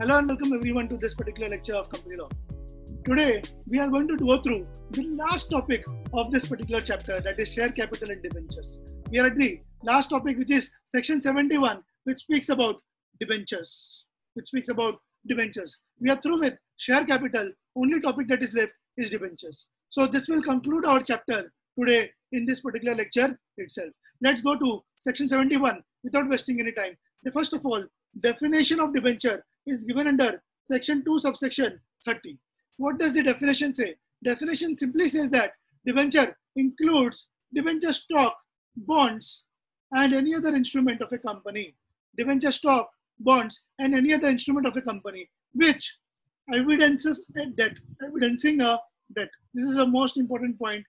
Hello and welcome everyone to this particular lecture of company law. Today we are going to go through the last topic of this particular chapter that is share capital and debentures. We are at the last topic which is section 71 which speaks about debentures. Which speaks about debentures. We are through with share capital. Only topic that is left is debentures. So this will conclude our chapter today in this particular lecture itself. Let's go to section 71 without wasting any time. First of all, definition of debenture is given under section 2 subsection 30. What does the definition say? Definition simply says that debenture includes debenture stock, bonds, and any other instrument of a company. Debenture stock, bonds, and any other instrument of a company which evidences a debt, evidencing a debt. This is the most important point.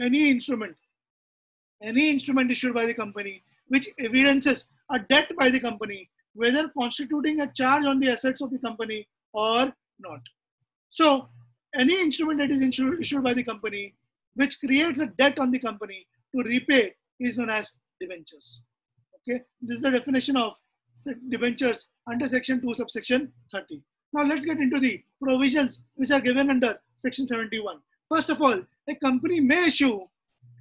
Any instrument, any instrument issued by the company which evidences a debt by the company, whether constituting a charge on the assets of the company or not. So, any instrument that is issued by the company which creates a debt on the company to repay is known as debentures. Okay, this is the definition of debentures under section 2 subsection 30. Now let's get into the provisions which are given under section 71. First of all, a company may issue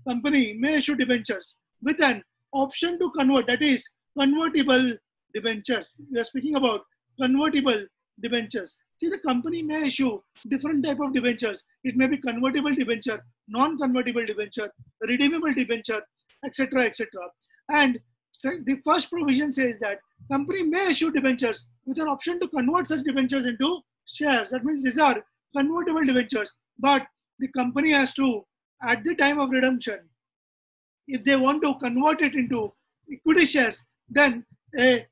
company may issue debentures with an option to convert that is convertible debentures. We are speaking about convertible debentures. See, the company may issue different type of debentures. It may be convertible debenture, non-convertible debenture, redeemable debenture, etc., etc. And the first provision says that company may issue debentures with an option to convert such debentures into shares. That means these are convertible debentures, but the company has to, at the time of redemption, if they want to convert it into equity shares, then a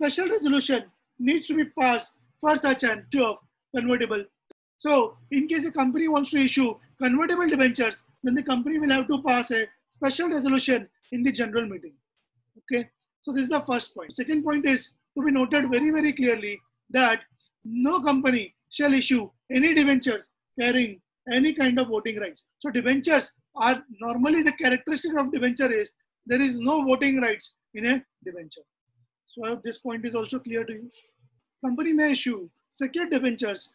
special resolution needs to be passed for such an issue of convertible. So, in case a company wants to issue convertible debentures, then the company will have to pass a special resolution in the general meeting. Okay, so this is the first point. Second point is to be noted very, very clearly that no company shall issue any debentures carrying any kind of voting rights. So debentures are normally the characteristic of debenture is there is no voting rights in a debenture. So I hope this point is also clear to you. Company may issue secured debentures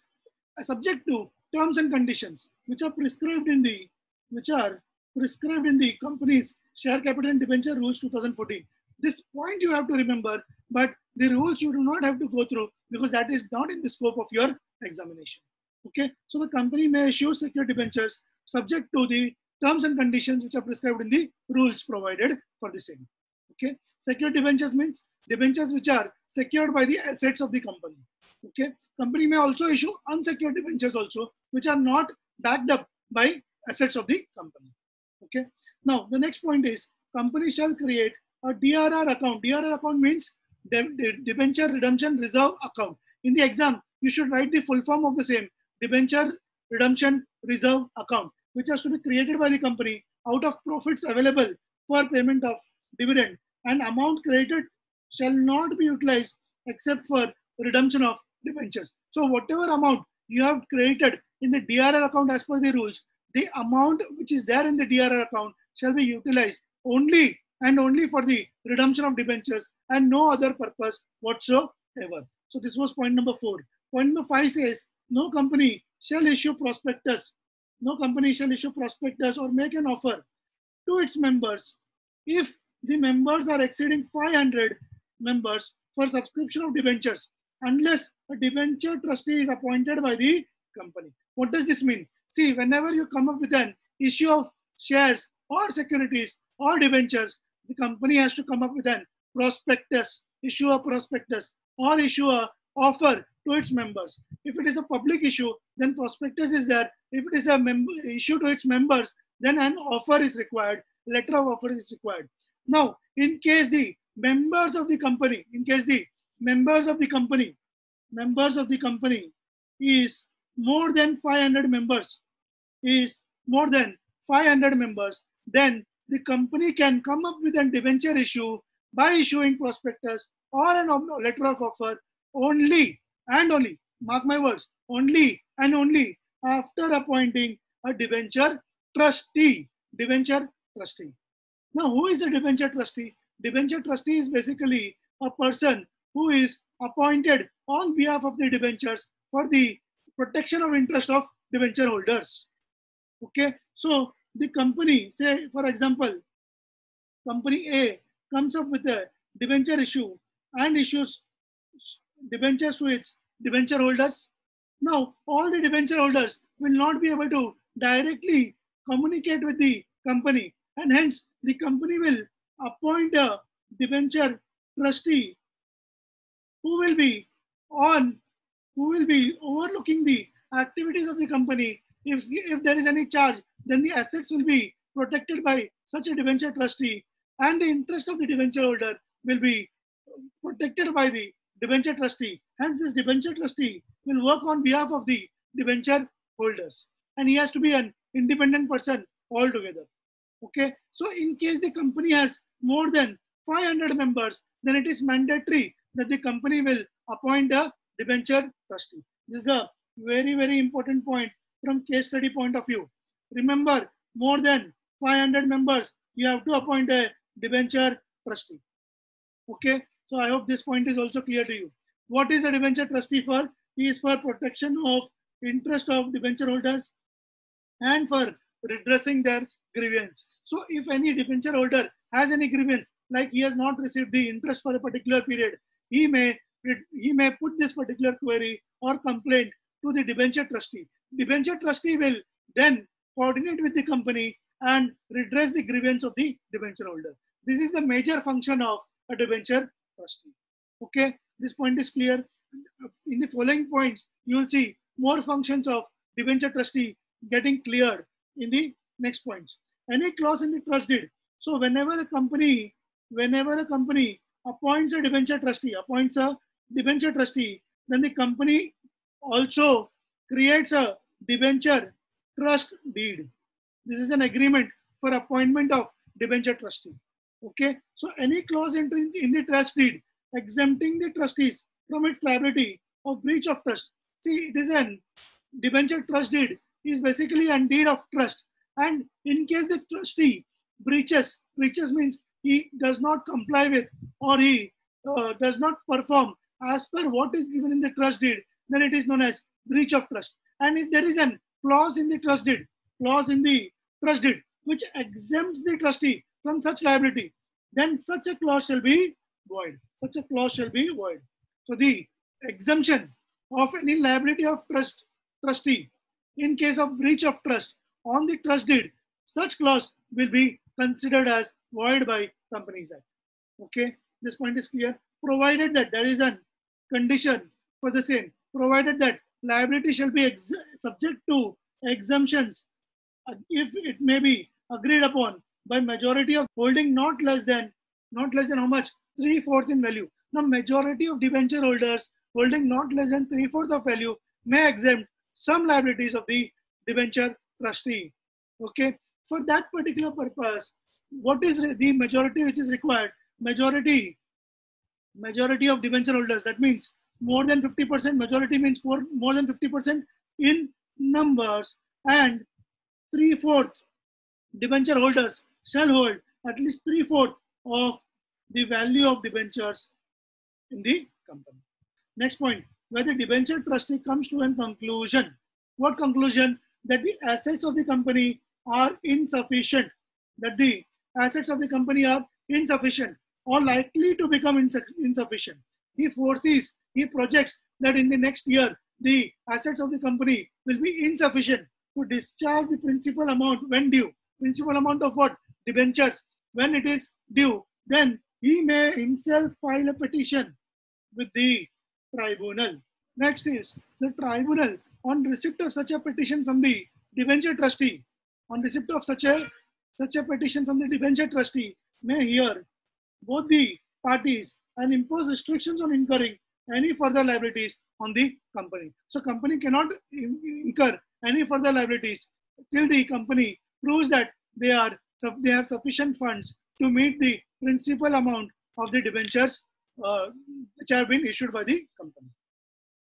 subject to terms and conditions which are prescribed in the which are prescribed in the company's share capital and debenture rules 2014. This point you have to remember, but the rules you do not have to go through because that is not in the scope of your examination. Okay, so the company may issue secured debentures subject to the terms and conditions which are prescribed in the rules provided for the same. Okay, secured debentures means debentures which are secured by the assets of the company. Okay, company may also issue unsecured debentures also which are not backed up by assets of the company. Okay, now the next point is company shall create a DRR account. DRR account means debenture redemption reserve account. In the exam, you should write the full form of the same debenture redemption reserve account which has to be created by the company out of profits available for payment of dividend and amount created shall not be utilized except for redemption of debentures. So whatever amount you have created in the DRR account as per the rules, the amount which is there in the DRR account shall be utilized only and only for the redemption of debentures and no other purpose whatsoever. So this was point number four. Point number five says no company shall issue prospectus no company shall issue prospectus or make an offer to its members if the members are exceeding 500 members for subscription of debentures unless a debenture trustee is appointed by the company. What does this mean? See, whenever you come up with an issue of shares or securities or debentures, the company has to come up with an prospectus, issue a prospectus, or issue a offer to its members. If it is a public issue, then prospectus is there. If it is a member issue to its members, then an offer is required, letter of offer is required. Now, in case the members of the company, in case the members of the company, members of the company is more than 500 members, is more than 500 members, then the company can come up with an debenture issue by issuing prospectus or an letter of offer only and only, mark my words, only and only after appointing a debenture trustee. Debenture trustee. Now, who is a debenture trustee? Debenture trustee is basically a person who is appointed on behalf of the debentures for the protection of interest of debenture holders. Okay, so the company, say for example, company A comes up with a debenture issue and issues debentures to its debenture holders. Now, all the debenture holders will not be able to directly communicate with the company and hence the company will appoint a debenture trustee who will be on who will be overlooking the activities of the company. If if there is any charge then the assets will be protected by such a debenture trustee. And the interest of the debenture holder will be protected by the debenture trustee. Hence this debenture trustee will work on behalf of the debenture holders. And he has to be an independent person altogether okay so in case the company has more than 500 members then it is mandatory that the company will appoint a debenture trustee. This is a very, very important point from case study point of view. Remember, more than 500 members, you have to appoint a debenture trustee. Okay, so I hope this point is also clear to you. What is a debenture trustee for? He is for protection of interest of debenture holders and for redressing their grievance. So if any debenture holder has any grievance, like he has not received the interest for a particular period, he may he may put this particular query or complaint to the debenture trustee. Debenture trustee will then coordinate with the company and redress the grievance of the debenture holder. This is the major function of a debenture trustee. Okay, this point is clear. In the following points, you will see more functions of debenture trustee getting cleared in the next points. Any clause in the trust deed. So whenever a company, whenever a company appoints a debenture trustee, appoints a debenture trustee, then the company also creates a debenture trust deed. This is an agreement for appointment of debenture trustee. Okay, so any clause in, in the trust deed exempting the trustees from its liability of breach of trust. See, it is an debenture trust deed is basically a deed of trust. And in case the trustee breaches, breaches means he does not comply with or he uh, does not perform as per what is given in the trust deed, then it is known as breach of trust. And if there is a clause in the trust deed, clause in the trust deed, which exempts the trustee from such liability, then such a clause shall be void. Such a clause shall be void. So the exemption of any liability of trust trustee in case of breach of trust on the trust deed, such clause will be considered as void by Companies Act. Okay, this point is clear. Provided that there is a condition for the same, provided that liability shall be subject to exemptions if it may be agreed upon by majority of holding not less than not less than how much three fourth in value. Now majority of debenture holders holding not less than three fourth of value may exempt some liabilities of the debenture trustee. Okay, for that particular purpose, what is the majority which is required? Majority, majority of debenture holders. That means more than 50%. Majority means for more than 50% in numbers and three fourth debenture holders shall hold at least three fourth of the value of debentures in the company. Next point, whether debenture trustee comes to a conclusion. What conclusion? That the assets of the company are insufficient. That the assets of the company are insufficient or likely to become insufficient. He foresees, he projects that in the next year, the assets of the company will be insufficient to discharge the principal amount when due. Principal amount of what? Debentures. When it is due, then he may himself file a petition with the tribunal. Next is the tribunal on receipt of such a petition from the debenture trustee, on receipt of such a such a petition from the debenture trustee may hear both the parties and impose restrictions on incurring any further liabilities on the company. So company cannot incur any further liabilities till the company proves that they are they have sufficient funds to meet the principal amount of the debentures uh, which have been issued by the company.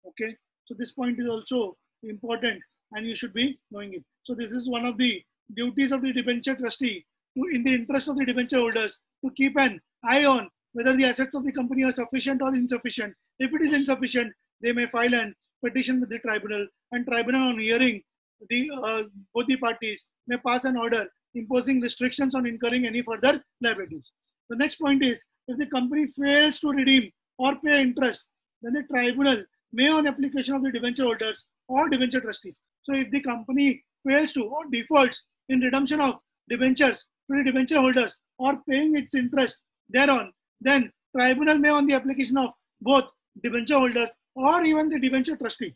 Okay, so this point is also important and you should be knowing it. So this is one of the duties of the debenture trustee to, in the interest of the debenture holders to keep an eye on whether the assets of the company are sufficient or insufficient. If it is insufficient, they may file an petition with the tribunal, and tribunal on hearing the uh, both the parties may pass an order imposing restrictions on incurring any further liabilities. The next point is if the company fails to redeem or pay interest, then the tribunal may, on application of the debenture holders or debenture trustees. So, if the company fails to or defaults in redemption of debentures to the debenture holders or paying its interest thereon, then tribunal may, on the application of both debenture holders or even the debenture trustee,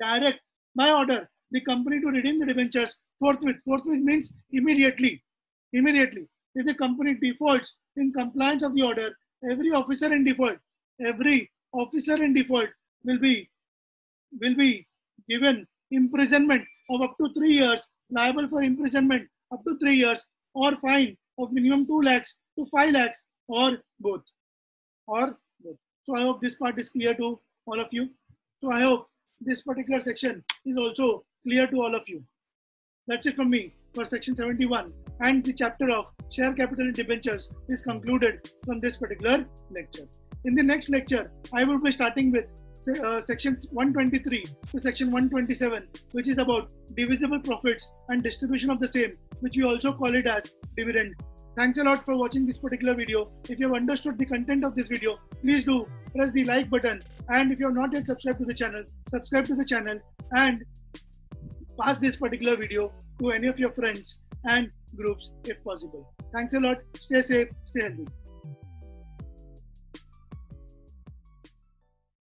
direct by order the company to redeem the debentures forthwith. Forthwith means immediately. Immediately. If the company defaults in compliance of the order, every officer in default, every officer in default will be will be given imprisonment of up to three years, liable for imprisonment up to three years, or fine of minimum two lakhs to five lakhs, or both, or both. So I hope this part is clear to all of you. So I hope this particular section is also clear to all of you. That's it from me for section 71 and the chapter of share capital and debentures is concluded from this particular lecture. In the next lecture, I will be starting with uh, section 123 to section 127, which is about divisible profits and distribution of the same, which we also call it as dividend. Thanks a lot for watching this particular video. If you have understood the content of this video, please do press the like button. And if you have not yet subscribed to the channel, subscribe to the channel and pass this particular video to any of your friends and groups if possible. Thanks a lot. Stay safe, stay healthy.